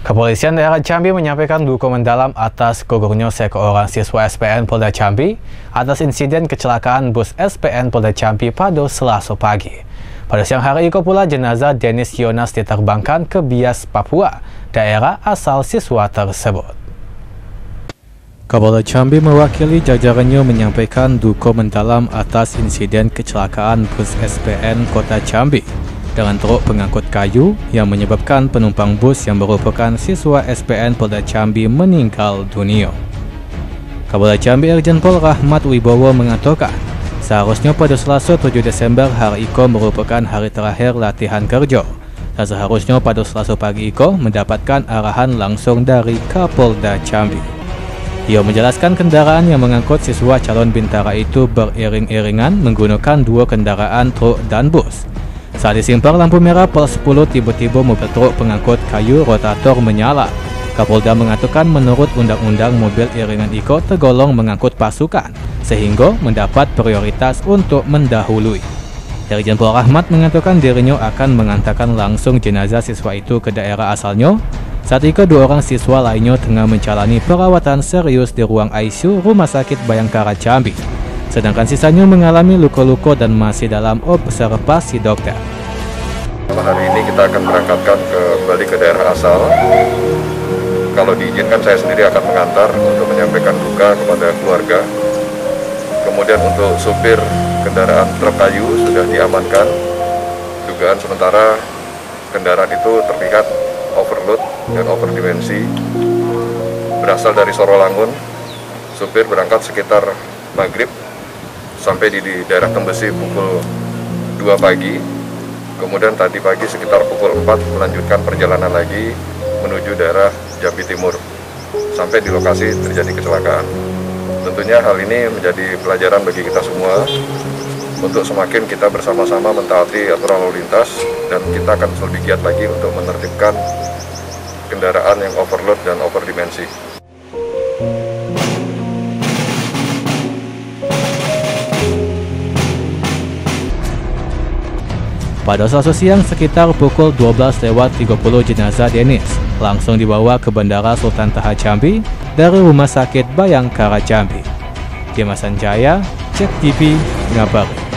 Kepolisian daerah Jambi menyampaikan duka mendalam atas gugurnya seorang siswa SPN Polda Jambi atas insiden kecelakaan bus SPN Polda Jambi pada Selasa pagi. Pada siang hari itu pula jenazah Dennis Yonas diterbangkan ke Bias, Papua, daerah asal siswa tersebut. Kapolda Jambi mewakili jajarannya menyampaikan duka mendalam atas insiden kecelakaan bus SPN Kota Jambi dengan truk pengangkut kayu yang menyebabkan penumpang bus yang merupakan siswa SPN Polda Jambi meninggal dunia. Kapolda Jambi Irjen Pol Rahmat Wibowo mengatakan, seharusnya pada Selasa 7 Desember hari Iko merupakan hari terakhir latihan kerja dan seharusnya pada Selasa pagi Iko mendapatkan arahan langsung dari Kapolda Jambi. Ia menjelaskan kendaraan yang mengangkut siswa calon bintara itu beriring-iringan menggunakan dua kendaraan truk dan bus saat disimpang lampu merah Pol 10 tiba-tiba mobil truk pengangkut kayu rotator menyala. Kapolda mengatakan menurut undang-undang mobil iringan Iko tergolong mengangkut pasukan sehingga mendapat prioritas untuk mendahului. Irjen Pol Rahmat mengatakan dirinya akan mengantarkan langsung jenazah siswa itu ke daerah asalnya saat itu dua orang siswa lainnya tengah menjalani perawatan serius di ruang ICU Rumah Sakit Bayangkara Jambi sedangkan sisanya mengalami luka-luka dan masih dalam observasi dokter. Hari ini kita akan berangkatkan kembali ke daerah asal. Kalau diizinkan saya sendiri akan mengantar untuk menyampaikan duka kepada keluarga. Kemudian untuk supir kendaraan truk kayu sudah diamankan. Dugaan sementara kendaraan itu terlihat overload dan overdimensi. Berasal dari Sorolangun. Supir berangkat sekitar maghrib sampai di, di daerah Tembesi pukul 2 pagi. Kemudian tadi pagi sekitar pukul 4 melanjutkan perjalanan lagi menuju daerah Jambi Timur sampai di lokasi terjadi kecelakaan. Tentunya hal ini menjadi pelajaran bagi kita semua. Untuk semakin kita bersama-sama mentaati aturan lalu lintas dan kita akan lebih giat lagi untuk menertibkan kendaraan yang overload dan overdimensi. Pada Selasa siang sekitar pukul 12 lewat 30 jenazah Denis langsung dibawa ke Bandara Sultan Taha Jambi dari Rumah Sakit Bayangkara Jambi. Dimas Sanjaya, Cek TV, Ngabar.